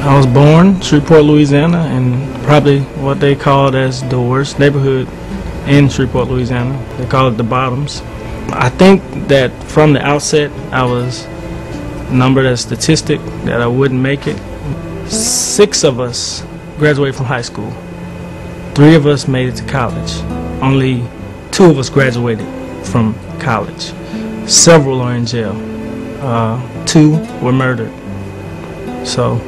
I was born Shreveport, Louisiana, in probably what they called as the worst neighborhood in Shreveport, Louisiana. They call it the Bottoms. I think that from the outset, I was numbered as statistic that I wouldn't make it. Six of us graduated from high school. Three of us made it to college. Only two of us graduated from college. Several are in jail. Uh, two were murdered. So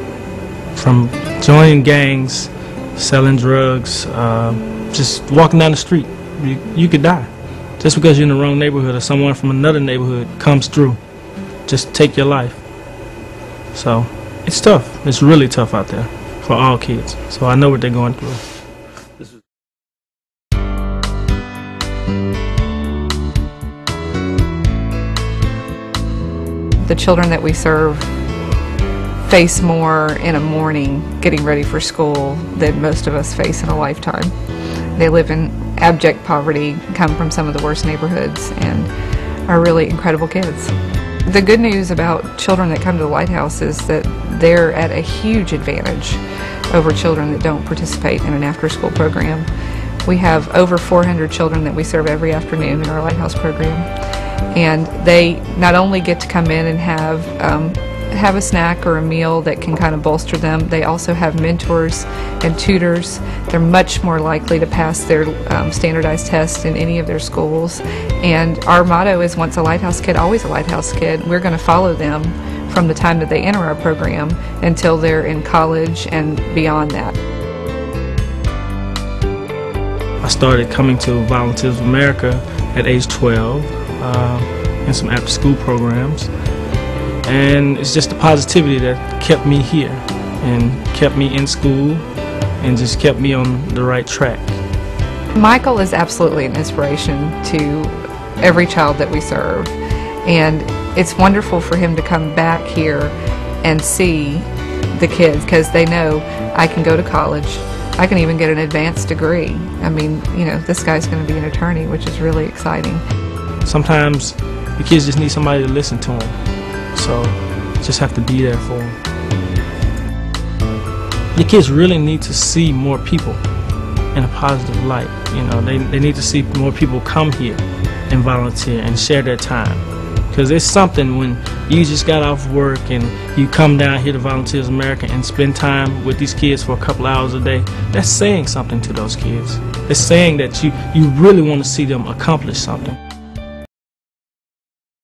from joining gangs, selling drugs, uh, just walking down the street. You, you could die. Just because you're in the wrong neighborhood or someone from another neighborhood comes through, just take your life. So it's tough. It's really tough out there for all kids. So I know what they're going through. The children that we serve face more in a morning getting ready for school than most of us face in a lifetime. They live in abject poverty, come from some of the worst neighborhoods, and are really incredible kids. The good news about children that come to the Lighthouse is that they're at a huge advantage over children that don't participate in an after school program. We have over 400 children that we serve every afternoon in our Lighthouse program, and they not only get to come in and have um, have a snack or a meal that can kind of bolster them. They also have mentors and tutors. They're much more likely to pass their um, standardized tests in any of their schools. And our motto is once a Lighthouse kid, always a Lighthouse kid. We're going to follow them from the time that they enter our program until they're in college and beyond that. I started coming to Volunteers of America at age 12 uh, in some after school programs and it's just the positivity that kept me here and kept me in school and just kept me on the right track. Michael is absolutely an inspiration to every child that we serve and it's wonderful for him to come back here and see the kids because they know I can go to college I can even get an advanced degree. I mean, you know, this guy's going to be an attorney, which is really exciting. Sometimes the kids just need somebody to listen to them. So just have to be there for them. Your kids really need to see more people in a positive light. You know, they, they need to see more people come here and volunteer and share their time. Because it's something when you just got off work and you come down here to Volunteers America and spend time with these kids for a couple hours a day, that's saying something to those kids. It's saying that you, you really want to see them accomplish something.